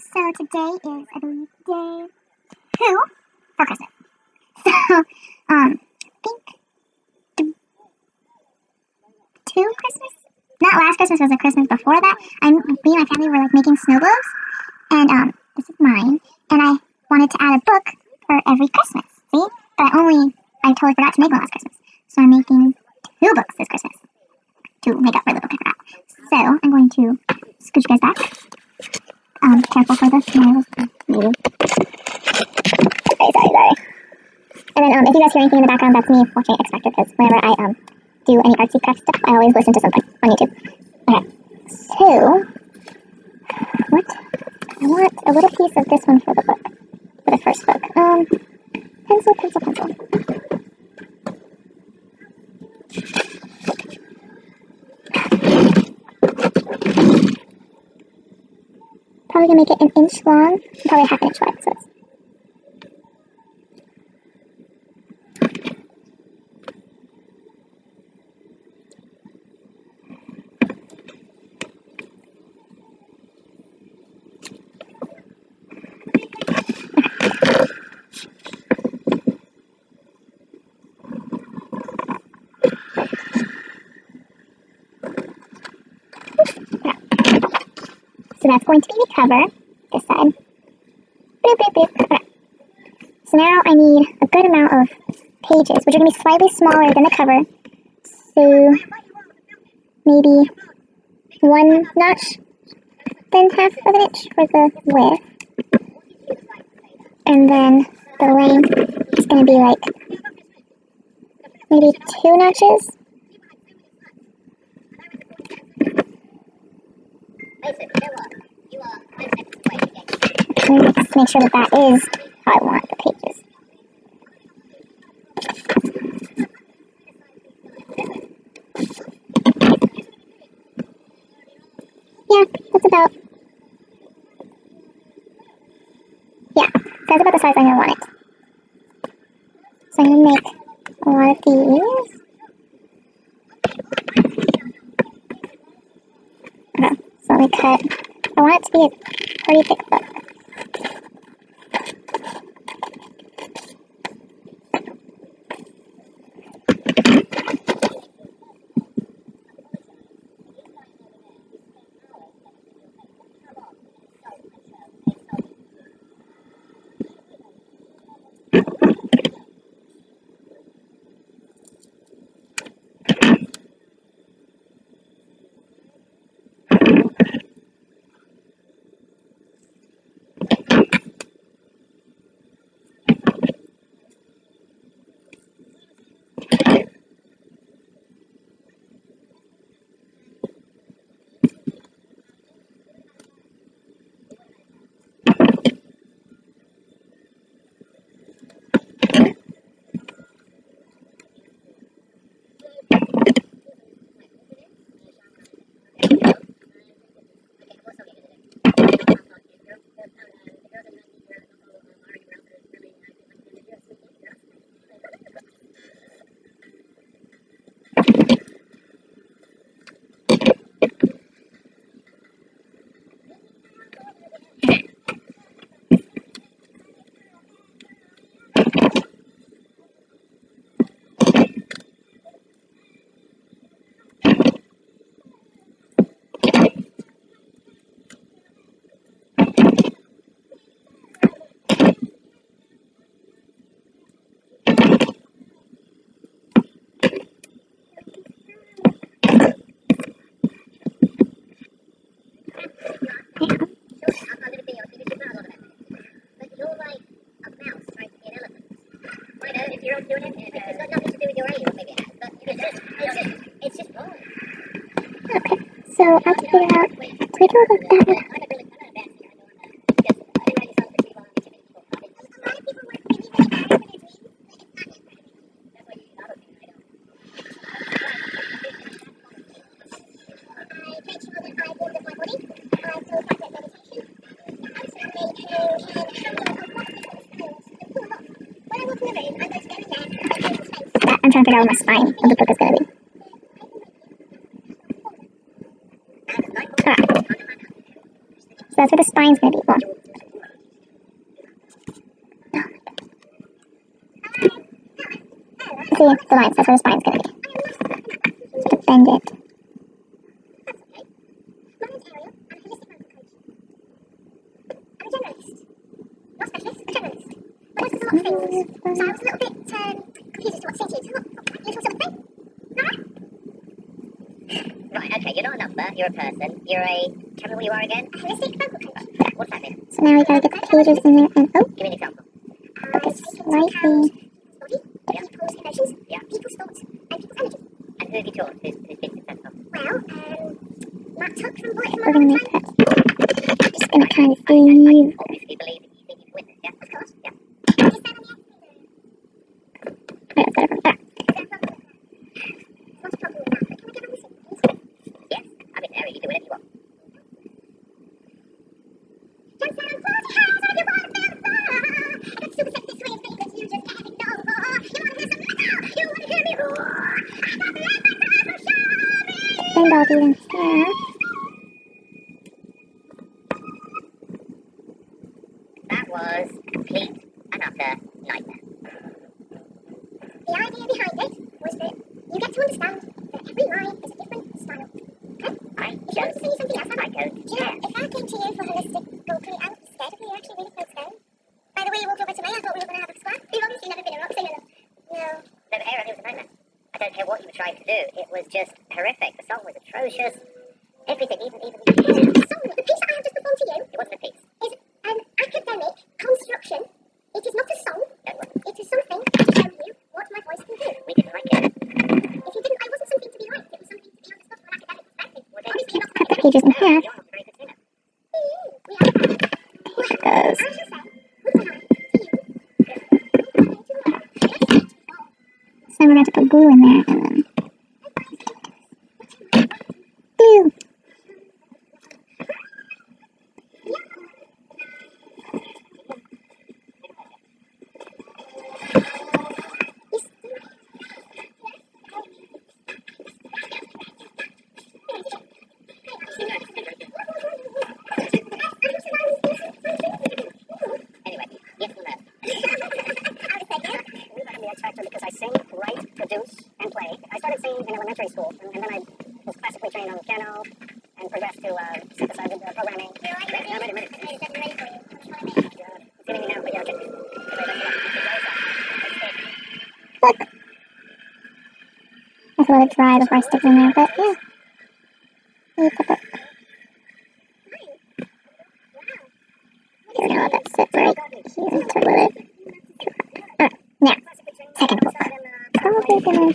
So today is, I believe, day two for Christmas. So, um, I think two Christmas? Not last Christmas, was a Christmas before that. I, me and my family were like making snow globes, and um, this is mine. And I wanted to add a book for every Christmas. See, but I only, I totally forgot to make one last Christmas. So I'm making two books this Christmas to make up for the book I forgot. So I'm going to scooch you guys back. Okay, sorry, sorry. And then um, if you guys hear anything in the background, that's me watching X Factor because whenever I um do any artsy craft stuff, I always listen to something on YouTube. Okay, so what? I want a little piece of this one for the book, for the first book. Um, pencil, pencil, pencil. Probably gonna make it an inch long, probably half an inch wide. So it's So that's going to be the cover, this side. Boop, boop, boop. So now I need a good amount of pages, which are going to be slightly smaller than the cover. So maybe one notch, then half of an inch for the width. And then the length is going to be like maybe two notches. Let me just make sure that that is how I want the pages. Yeah, that's about. Yeah, that's about the size I'm gonna want it. So I'm gonna make a lot of these. Okay, so let me cut. I want it to be a pretty thick book. Okay, so I have to figure out. Do I do it like that? What my spine of the book is to be. Ah. So that's where the spine's gonna be. Well, see the lines. That's where the spine's gonna be. Bend it. So I was a little bit um, confused as to what stage it is. Little sort of thing. Right, okay, you're a number, you're a person. You're a. Tell me what you are again. A holistic vocal coach. What's that mean? So now we gotta get the pages in there and oh, Give me an example. focus slightly. Body, people's emotions, Yeah. people's thoughts, and people's energy. And who have you taught who's, who's been successful? Well, um, Matt Tuck from Bullet We're gonna make that. Just gonna kind of I, I, I leave. obviously believe that you think you can win this, yeah? Of course. Yeah. Right, I've got it from there. Not a problem with that, but can I get a listen, please? Yes. I mean, Harry, you do whatever you want. Just sound forty hands on your one fell far. And it's super sexy swing that you just can't ignore. You wanna hear some metal? You wanna hear me roar? I got the light back for sure. Bend all these in here. That was complete and utter nightmare. The idea behind it was that you get to understand that every line is a different style. Okay? I If you want to see something else, I don't Do you know, if I came to you for holistic vocally, I'm scared of you, actually really felt scared. By the way you walked over to me, I thought we were going to have a squat. You've obviously never been a rock singer. No. No, but Harry, it was a nightmare. I don't care what you were trying to do. It was just horrific. The song was atrocious. Everything, even, even, even. The song, the piece that I have just performed to you, It wasn't a piece. is an academic construction. It is not a song. No, it is something to show you what my voice can do. We didn't like it. If you didn't, it wasn't something to be liked. It was something to be understood from an academic perspective. Well, then- Obviously, you're not Put the academic. pages in No, here. you're not a very good singer. We are. There it goes. I shall say, with my eye to you. So we're gonna put blue in there and then blue. Anyway, yes or no? We got on the X Factor because I sing, write, produce, and play. I started singing in elementary school, and, and then I was classically trained on the piano and progressed to uh, synthesizer uh, programming. Yeah, I'm ready, ready. Yeah, it's getting me now, but yeah, okay. Anyway, that's it. Look. I have to let it dry before I stick it in there, but yeah. Need the book. Here, we're gonna let that sit right here to let it. Alright, now, second book. Probably gonna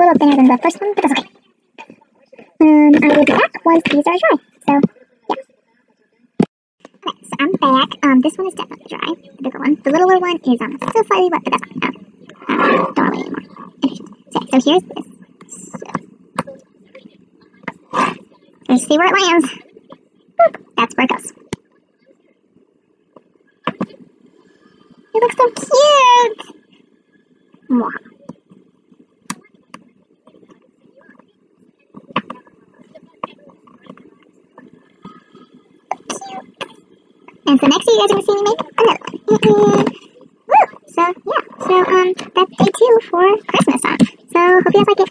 little thinner than the first one, but that's okay. Um, I will be back once these are dry. So, yeah. Okay, so I'm back. Um, this one is definitely dry. The bigger one. The littler one is um still slightly wet, but that's fine. Um, don't worry anymore. Okay. So, so here's this. So, let's see where it lands. Boop. That's where it goes. It looks so cute. Mwah. You guys gonna see me make another one. So yeah, so um that's day two for Christmas. Um, so hope you guys like it.